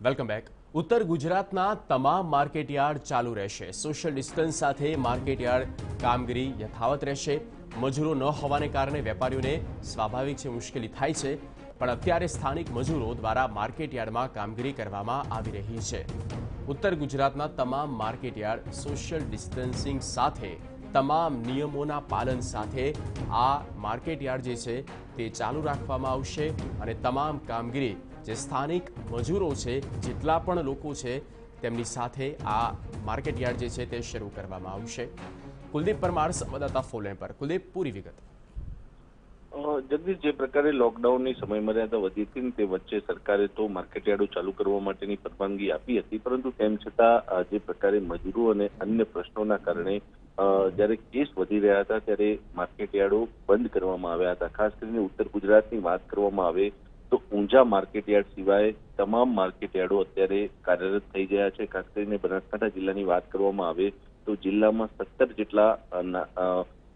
Welcome back ઉત્તર ગુજરાતના તમામ માર્કેટયાર્ડ ચાલુ રહેશે. સોશિયલ ડિસ્ટન્સ સાથે માર્કેટયાર્ડ કામગીરી યથાવત રહેશે. મજૂરો ન હોવાને કારણે વેપારીઓને સ્વાભાવિક છે, મુશ્કેલી થાય છે. પણ અત્યારે સ્થાનિક મજૂરો દ્વારા માર્કેટયાર્ડમાં કામગીરી કરવામાં આવી રહી છે. ઉત્તર ગુજરાતના તમામ માર્કેટયાર્ડ સોશિયલ ડિસ્ટન્સિંગ સાથે, તમામ નિયમોના પાલન સાથે આ માર્કેટયાર્ડ જે છે, તે ચાલુ રાખવામાં આવશે અને તમામ કામગીરી જે સ્થાનિક મજૂરો છે, જેટલા પણ લોકો છે, તેમની સાથે આ માર્કેટયાર્ડ જે છે તે શરૂ કરવામાં આવશે. કુલદીપ પરમાર, સંવાદદાતા ફોલેન પર. કુલદીપ, પૂરી વિગત. જગદીશ, જે પ્રકારે લોકડાઉનની સમયમર્યાદા વધી હતી તે વચ્ચે સરકારે તો માર્કેટયાર્ડો ચાલુ કરવા માટેની પરવાનગી આપી હતી, પરંતુ તેમ છતાં જે પ્રકારે મજૂરો અને અન્ય પ્રશ્નોના કારણે જ્યારે કેસ વધી રહ્યા હતા, ત્યારે માર્કેટયાર્ડો બંધ કરવામાં આવ્યા હતા. ખાસ કરીને ઉત્તર ગુજરાતની વાત કરવામાં આવે તો ઊંઝા માર્કેટયાર્ડ સિવાય તમામ માર્કેટયાર્ડો અત્યારે કાર્યરત થઈ ગયા છે. ખાસ કરીને બનાસકાંઠા જિલ્લાની વાત કરવામાં આવે તો જિલ્લામાં સત્તર જેટલા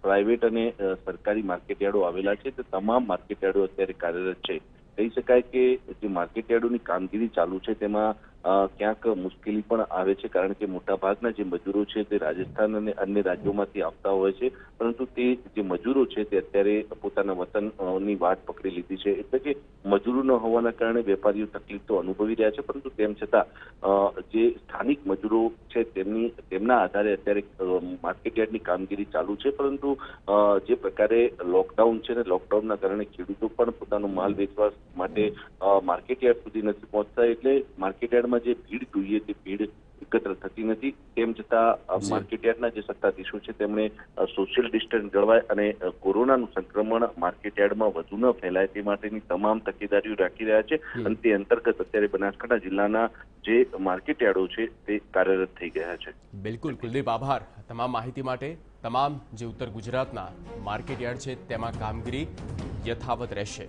પ્રાઇવેટ અને સરકારી માર્કેટયાર્ડો આવેલા છે. તે તમામ માર્કેટયાર્ડો અત્યારે કાર્યરત છે. કહી શકાય કે જે માર્કેટયાર્ડોની કામગીરી ચાલુ છે તેમાં ક્યાંક મુશ્કેલી પણ આવે છે, કારણ કે મોટા ભાગના જે મજૂરો છે તે રાજસ્થાન અને અન્ય રાજ્યોમાંથી આવતા હોય છે, પરંતુ તે જે મજૂરો છે તે અત્યારે પોતાના વતનની વાટ પકડી લીધી છે. એટલે કે મજૂરો ન હોવાના કારણે વેપારીઓ તકલીફ તો અનુભવી રહ્યા છે, પરંતુ તેમ છતાં જે સ્થાનિક મજૂરો છે તેમની, તેમના આધારે અત્યારે માર્કેટયાર્ડની કામગીરી ચાલુ છે, પરંતુ જે પ્રકારે લોકડાઉન છે ને લોકડાઉનના કારણે ખેડૂતો પણ પોતાનો માલ વેચવા માટે માર્કેટયાર્ડ સુધી નથી પહોંચતા, એટલે માર્કેટયાર્ડમાં જે ભીડ જોઈએ તે ભીડ એકત્ર થતી નથી. તેમ છતાં. માર્કેટયાર્ડના જે સત્તાધીશો છે તેમણે સોશિયલ ડિસ્ટન્સ જળવાય અને કોરોનાનું સંક્રમણ માર્કેટયાર્ડમાં વધુ ન ફેલાય તે માટેની તમામ તકેદારીઓ રાખી રહ્યા છે અને તે અંતર્ગત અત્યારે બનાસકાંઠા જિલ્લાના જે માર્કેટયાર્ડો છે તે કાર્યરત થઈ ગયા છે. બિલકુલ. કુલદીપ આભાર. તમામ માહિતી માટે તમામ જે ઉત્તર ગુજરાતના માર્કેટયાર્ડ છે તેમાં કામગીરી યથાવત રહેશે.